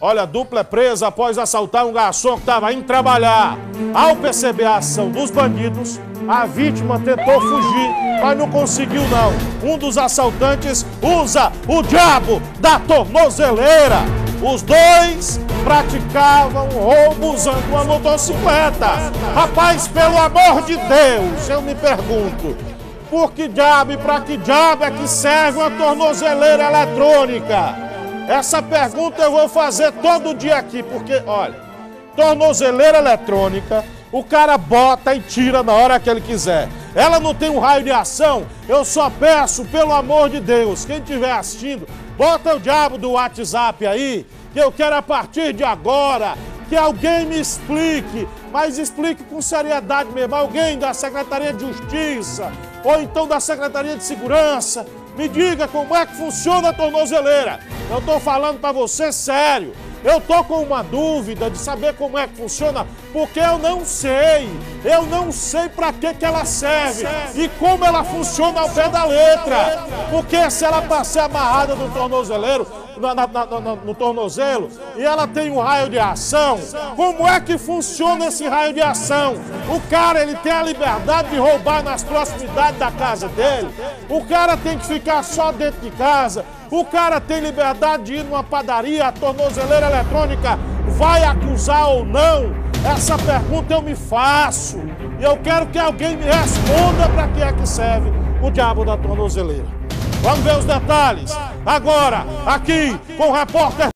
Olha, a dupla é presa após assaltar um garçom que estava indo trabalhar. Ao perceber a ação dos bandidos, a vítima tentou fugir, mas não conseguiu não. Um dos assaltantes usa o diabo da tornozeleira. Os dois praticavam roubo usando uma motocicleta. Rapaz, pelo amor de Deus, eu me pergunto, por que diabo e para que diabo é que serve uma tornozeleira eletrônica? Essa pergunta eu vou fazer todo dia aqui, porque, olha, tornozeleira eletrônica, o cara bota e tira na hora que ele quiser. Ela não tem um raio de ação, eu só peço, pelo amor de Deus, quem estiver assistindo, bota o diabo do WhatsApp aí, que eu quero a partir de agora que alguém me explique, mas explique com seriedade mesmo, alguém da Secretaria de Justiça, ou então da Secretaria de Segurança, me diga como é que funciona a tornozeleira. Eu estou falando para você sério. Eu estou com uma dúvida de saber como é que funciona, porque eu não sei. Eu não sei para que, que ela serve e como ela funciona ao pé da letra. Porque se ela passar amarrada no tornozeleiro, na, na, na, no tornozelo e ela tem um raio de ação, como é que funciona esse raio de ação? O cara ele tem a liberdade de roubar nas proximidades da casa dele, o cara tem que ficar só dentro de casa, o cara tem liberdade de ir numa padaria, a tornozeleira eletrônica vai acusar ou não? Essa pergunta eu me faço e eu quero que alguém me responda para que é que serve o diabo da tornozeleira. Vamos ver os detalhes. Agora, aqui com o repórter.